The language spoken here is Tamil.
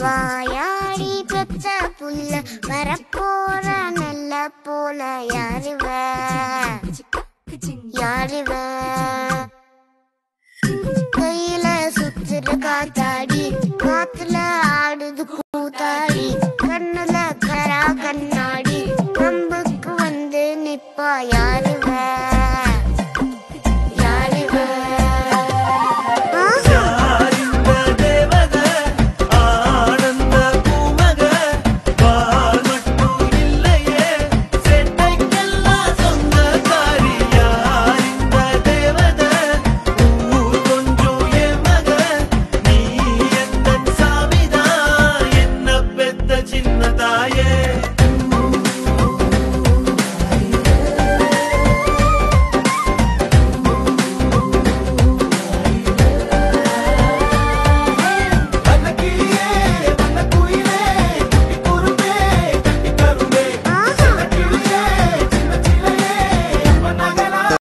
வாயாடி பெத்த புல்ல வரப்போற நல்ல போல யாருவ யாருவ கையில சுத்துற காத்தாடி காத்துல ஆடுது கூத்தாடி. கண்ணுல கரா கண்ணாடி நம்புக்கு வந்து நிப்பா யாருவ?